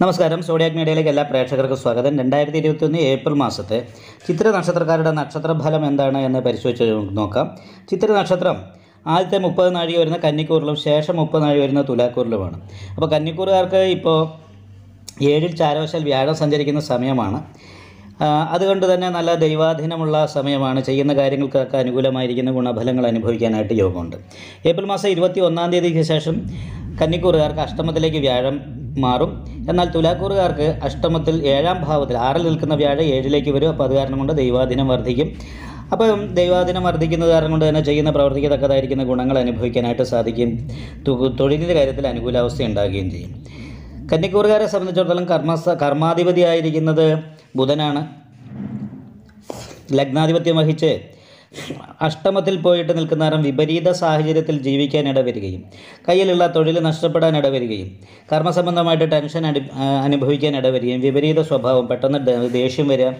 നമസ്കാരം. സോഡിയാക് മീഡിയയിലേക്ക് എല്ലാ പ്രേക്ഷകർക്കും സ്വാഗതം. രണ്ടായിരത്തി ഇരുപത്തിയൊന്ന് ഏപ്രിൽ മാസത്തെ ചിത്ര നക്ഷത്രക്കാരുടെ നക്ഷത്രഫലം എന്താണ് എന്ന് പരിശോധിച്ച് നോക്കാം. ചിത്ര നക്ഷത്രം ആദ്യത്തെ മുപ്പത് നാഴി വരുന്ന കന്നിക്കൂറിലും ശേഷം മുപ്പത് നാഴി വരുന്ന തുലാക്കൂറിലുമാണ്. അപ്പോൾ കന്നിക്കൂറുകാർക്ക് ഇപ്പോൾ ഏഴിൽ ചാരവശാൽ വ്യാഴം സഞ്ചരിക്കുന്ന സമയമാണ്. അതുകൊണ്ട് തന്നെ നല്ല ദൈവാധീനമുള്ള സമയമാണ്. ചെയ്യുന്ന കാര്യങ്ങൾക്കൊക്കെ അനുകൂലമായിരിക്കുന്ന ഗുണഫലങ്ങൾ അനുഭവിക്കാനായിട്ട് യോഗമുണ്ട്. ഏപ്രിൽ മാസം ഇരുപത്തി ഒന്നാം തീയതിക്ക് ശേഷം കന്നിക്കൂറുകാർക്ക് അഷ്ടമത്തിലേക്ക് വ്യാഴം മാറും. എന്നാൽ തുലാക്കൂറുകാർക്ക് അഷ്ടമത്തിൽ ഏഴാം ഭാവത്തിൽ ആറിൽ നിൽക്കുന്ന വ്യാഴ ഏഴിലേക്ക് വരും. അപ്പോൾ അത് കാരണം കൊണ്ട് ദൈവാദിനം വർദ്ധിക്കും. അപ്പം ദൈവാദിനം വർദ്ധിക്കുന്നത് കാരണം കൊണ്ട് തന്നെ ചെയ്യുന്ന പ്രവർത്തിക്ക് തക്കതായിരിക്കുന്ന ഗുണങ്ങൾ അനുഭവിക്കാനായിട്ട് സാധിക്കും. തൊഴിലിന്റെ കാര്യത്തിൽ അനുകൂലാവസ്ഥ ഉണ്ടാകുകയും ചെയ്യും. കന്നിക്കൂറുകാരെ സംബന്ധിച്ചിടത്തോളം കർമ്മ കർമാധിപതിയായിരിക്കുന്നത് ബുധനാണ്. ലഗ്നാധിപത്യം വഹിച്ച് അഷ്ടമത്തിൽ പോയിട്ട് നിൽക്കുന്ന ആരം വിപരീത സാഹചര്യത്തിൽ ജീവിക്കാൻ ഇടവരികയും കയ്യിലുള്ള തൊഴിൽ നഷ്ടപ്പെടാൻ ഇടവരികയും കർമ്മസംബന്ധമായിട്ട് ടെൻഷൻ അടി അനുഭവിക്കാൻ ഇടവരികയും വിപരീത സ്വഭാവം പെട്ടെന്ന് ദേഷ്യം വരിക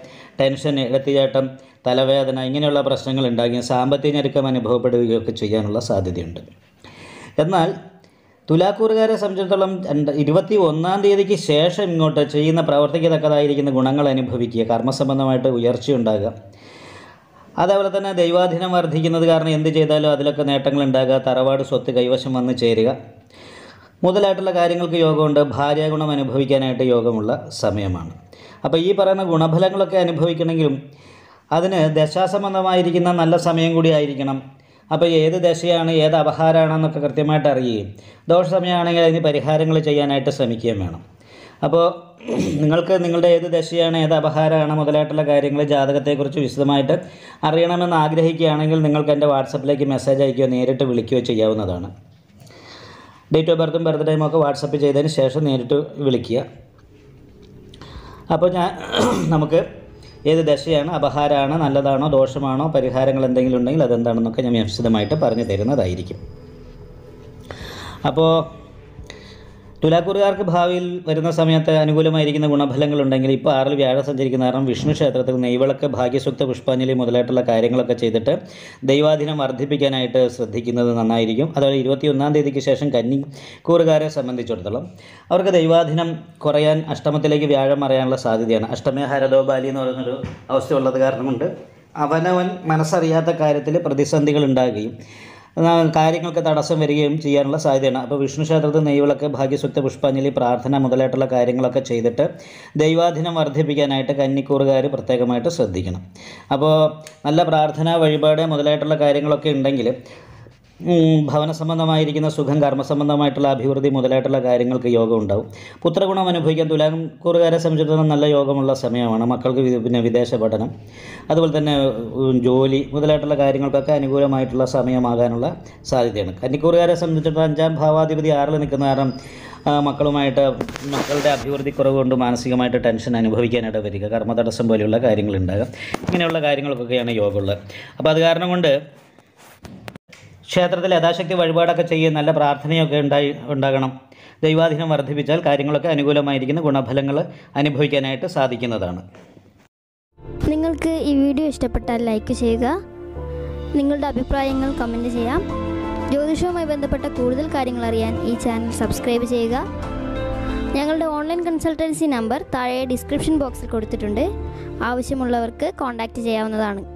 ടെൻഷൻ ഇടത്തിചാട്ടം തലവേദന ഇങ്ങനെയുള്ള പ്രശ്നങ്ങൾ ഉണ്ടാകുകയും സാമ്പത്തിക ഞെരുക്കം അനുഭവപ്പെടുകയൊക്കെ ചെയ്യാനുള്ള സാധ്യതയുണ്ട്. എന്നാൽ തുലാക്കൂറുകാരെ സംബന്ധിച്ചിടത്തോളം ഇരുപത്തി ഒന്നാം തീയതിക്ക് ശേഷം ഇങ്ങോട്ട് ചെയ്യുന്ന പ്രവർത്തിക്കത്തക്കതായിരിക്കുന്ന ഗുണങ്ങൾ അനുഭവിക്കുക കർമ്മസംബന്ധമായിട്ട് ഉയർച്ചയുണ്ടാകുക അതേപോലെ തന്നെ ദൈവാധീനം വർദ്ധിക്കുന്നത് കാരണം എന്ത് ചെയ്താലും അതിലൊക്കെ നേട്ടങ്ങൾ ഉണ്ടാകുക തറവാട് സ്വത്ത് കൈവശം വന്ന് ചേരുക. മുതലായിട്ടുള്ള കാര്യങ്ങൾക്ക് യോഗമുണ്ട്. ഭാര്യ ഭാര്യാഗുണം അനുഭവിക്കാനായിട്ട് യോഗമുള്ള സമയമാണ്. അപ്പോൾ ഈ പറയുന്ന ഗുണഫലങ്ങളൊക്കെ അനുഭവിക്കണമെങ്കിലും അതിന് ദശാസംബന്ധമായിരിക്കുന്ന നല്ല സമയം കൂടി ആയിരിക്കണം. അപ്പോൾ ഏത് ദശയാണ് ഏത് അപഹാരമാണെന്നൊക്കെ കൃത്യമായിട്ട് അറിയുകയും ദോഷസമയമാണെങ്കിൽ അതിന് പരിഹാരങ്ങൾ ചെയ്യാനായിട്ട് ശ്രമിക്കുകയും വേണം. അപ്പോൾ നിങ്ങൾക്ക് നിങ്ങളുടെ ഏത് ദശയാണ് ഏത് അപഹാരമാണ് മുതലായിട്ടുള്ള കാര്യങ്ങൾ ജാതകത്തെക്കുറിച്ച് വിശദമായിട്ട് അറിയണമെന്ന് ആഗ്രഹിക്കുകയാണെങ്കിൽ നിങ്ങൾക്ക് എന്റെ വാട്സപ്പിലേക്ക് മെസ്സേജ് അയക്കുകയോ നേരിട്ട് വിളിക്കുകയോ ചെയ്യാവുന്നതാണ്. ഡേറ്റ് ഓഫ് ബർത്തും ബർത്ത് ടൈമും ഒക്കെ വാട്സപ്പ് ചെയ്തതിന് ശേഷം നേരിട്ട് വിളിക്കുക. അപ്പോൾ ഞാൻ നമുക്ക് ഏത് ദശയാണ് അപഹാരമാണ് നല്ലതാണോ ദോഷമാണോ പരിഹാരങ്ങൾ എന്തെങ്കിലും ഉണ്ടെങ്കിൽ അതെന്താണെന്നൊക്കെ ഞാൻ വിശദമായിട്ട് പറഞ്ഞു തരുന്നതായിരിക്കും. അപ്പോൾ തുലാക്കൂറുകാർക്ക് ഭാവിയിൽ വരുന്ന സമയത്ത് അനുകൂലമായിരിക്കുന്ന ഗുണഫലങ്ങളുണ്ടെങ്കിൽ ഇപ്പോൾ ആറിൽ വ്യാഴം സഞ്ചരിക്കുന്ന കാരണം വിഷ്ണു ക്ഷേത്രത്തിൽ നെയ്വിളക്ക് ഭാഗ്യസുക്ത പുഷ്പാഞ്ജലി മുതലായിട്ടുള്ള കാര്യങ്ങളൊക്കെ ചെയ്തിട്ട് ദൈവാധീനം വർദ്ധിപ്പിക്കാനായിട്ട് ശ്രദ്ധിക്കുന്നത് നന്നായിരിക്കും. അതുപോലെ ഇരുപത്തിയൊന്നാം തീയതിക്ക് ശേഷം കന്നി കൂറുകാരെ സംബന്ധിച്ചിടത്തോളം അവർക്ക് ദൈവാധീനം കുറയാൻ അഷ്ടമത്തിലേക്ക് വ്യാഴം മറയാനുള്ള സാധ്യതയാണ്. അഷ്ടമേ ഹരദോബാലി എന്ന് പറയുന്നൊരു അവസ്ഥ ഉള്ളത് കാരണം കൊണ്ട് അവനവൻ മനസ്സറിയാത്ത കാര്യത്തിൽ പ്രതിസന്ധികൾ ഉണ്ടാകുകയും കാര്യങ്ങൾക്ക് തടസ്സം വരികയും ചെയ്യാനുള്ള സാധ്യതയാണ്. അപ്പോൾ വിഷ്ണു ക്ഷേത്രത്തിൽ നെയ്വിളക്ക് ഭാഗ്യസുക്ത പുഷ്പാഞ്ജലി പ്രാർത്ഥന മുതലായിട്ടുള്ള കാര്യങ്ങളൊക്കെ ചെയ്തിട്ട് ദൈവാധീനം വർദ്ധിപ്പിക്കാനായിട്ട് കന്നിക്കൂറുകാർ പ്രത്യേകമായിട്ട് ശ്രദ്ധിക്കണം. അപ്പോൾ നല്ല പ്രാർത്ഥന വഴിപാട് മുതലായിട്ടുള്ള കാര്യങ്ങളൊക്കെ ഉണ്ടെങ്കിൽ ഭവന സംബന്ധമായിരിക്കുന്ന സുഖം കർമ്മസംബന്ധമായിട്ടുള്ള അഭിവൃദ്ധി മുതലായിട്ടുള്ള കാര്യങ്ങൾക്ക് യോഗം ഉണ്ടാവും. പുത്രഗുണം അനുഭവിക്കാൻ തുലാം കൂറുകാരെ സംബന്ധിച്ചിടത്തോളം നല്ല യോഗമുള്ള സമയമാണ്. മക്കൾക്ക് പിന്നെ വിദേശ പഠനം അതുപോലെ തന്നെ ജോലി മുതലായിട്ടുള്ള കാര്യങ്ങൾക്കൊക്കെ അനുകൂലമായിട്ടുള്ള സമയമാകാനുള്ള സാധ്യതയാണ്. കന്നിക്കൂറുകാരെ സംബന്ധിച്ചിടത്തോളം അഞ്ചാം ഭാവാധിപതി ആറിൽ നിൽക്കുന്ന കാരണം മക്കളുമായിട്ട് മക്കളുടെ അഭിവൃദ്ധി കുറവ് കൊണ്ട് മാനസികമായിട്ട് ടെൻഷൻ അനുഭവിക്കാനായിട്ട് വരിക കർമ്മതടസ്സം പോലെയുള്ള കാര്യങ്ങളുണ്ടാകാം ഇങ്ങനെയുള്ള കാര്യങ്ങൾക്കൊക്കെയാണ് യോഗമുള്ളത് അപ്പോൾ അത് കാരണം കൊണ്ട് ക്ഷേത്രത്തിൽ യഥാശക്തി വഴിപാടൊക്കെ ചെയ്യുക നല്ല പ്രാർത്ഥനയൊക്കെ ഉണ്ടായി ഉണ്ടാകണം. ദൈവാധീനം വർദ്ധിപ്പിച്ചാൽ കാര്യങ്ങളൊക്കെ അനുകൂലമായിരിക്കുന്ന ഗുണഫലങ്ങൾ അനുഭവിക്കാനായിട്ട് സാധിക്കുന്നതാണ്. നിങ്ങൾക്ക് ഈ വീഡിയോ ഇഷ്ടപ്പെട്ടാൽ ലൈക്ക് ചെയ്യുക. നിങ്ങളുടെ അഭിപ്രായങ്ങൾ കമന്റ് ചെയ്യാം. ജ്യോതിഷവുമായി ബന്ധപ്പെട്ട കൂടുതൽ കാര്യങ്ങൾ അറിയാൻ ഈ ചാനൽ സബ്സ്ക്രൈബ് ചെയ്യുക. ഞങ്ങളുടെ ഓൺലൈൻ കൺസൾട്ടൻസി നമ്പർ താഴെ ഡിസ്ക്രിപ്ഷൻ ബോക്സിൽ കൊടുത്തിട്ടുണ്ട്. ആവശ്യമുള്ളവർക്ക് കോൺടാക്റ്റ് ചെയ്യാവുന്നതാണ്.